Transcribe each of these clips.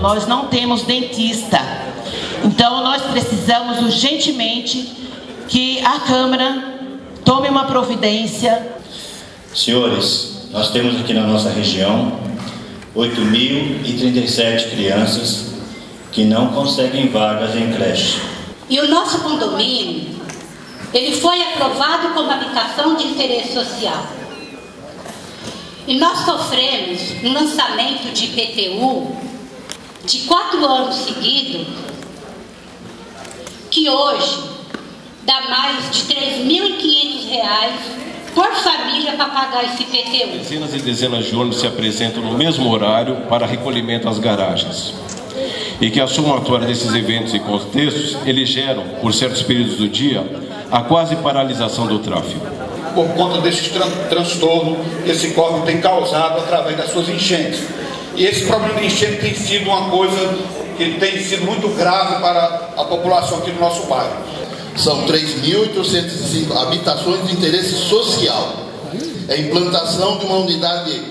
Nós não temos dentista. Então nós precisamos urgentemente que a Câmara tome uma providência. Senhores, nós temos aqui na nossa região 8.037 crianças que não conseguem vagas em creche. E o nosso condomínio, ele foi aprovado como habitação de interesse social. E nós sofremos um lançamento de IPTU de quatro anos seguidos, que hoje dá mais de R$ 3.500 por família para pagar esse IPTU. Dezenas e dezenas de ônibus se apresentam no mesmo horário para recolhimento às garagens. E que a somatória desses eventos e contextos, eles geram, por certos períodos do dia, a quase paralisação do tráfego. Por conta desse tran transtorno que esse córrego tem causado através das suas enchentes. E esse problema de enchente tem sido uma coisa que tem sido muito grave para a população aqui do nosso bairro. São 3.805 habitações de interesse social. É a implantação de uma unidade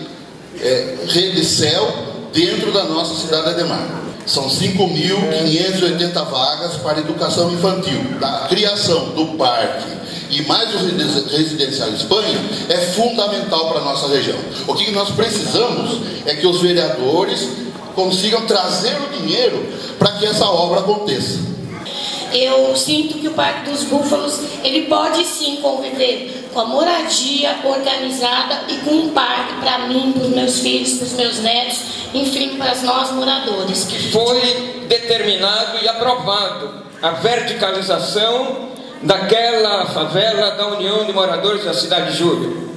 é, rede céu dentro da nossa cidade de Ademar. São 5.580 vagas para educação infantil, da criação do parque e mais o residencial Espanha é fundamental para a nossa região. O que nós precisamos é que os vereadores consigam trazer o dinheiro para que essa obra aconteça. Eu sinto que o Parque dos Búfalos ele pode sim conviver com a moradia organizada e com um parque para mim, para os meus filhos, para os meus netos, enfim, para nós moradores. Foi determinado e aprovado a verticalização daquela favela da União de Moradores da Cidade de Júlio.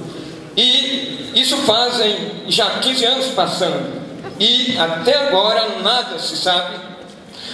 E isso fazem já 15 anos passando. E até agora nada se sabe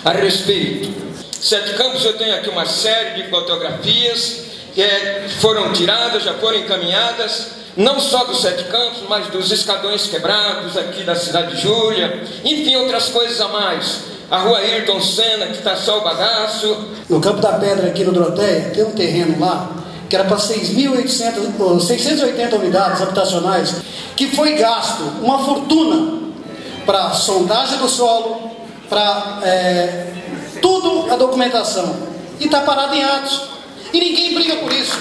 a respeito. Sete Campos, eu tenho aqui uma série de fotografias que é, foram tiradas, já foram encaminhadas, não só dos Sete Campos, mas dos escadões quebrados aqui da cidade de Júlia, enfim, outras coisas a mais a rua Ayrton Senna, que está só o bagaço. No Campo da Pedra, aqui no Doroteia, tem um terreno lá, que era para 680 unidades habitacionais, que foi gasto uma fortuna para sondagem do solo, para é, tudo a documentação. E está parado em atos. E ninguém briga por isso.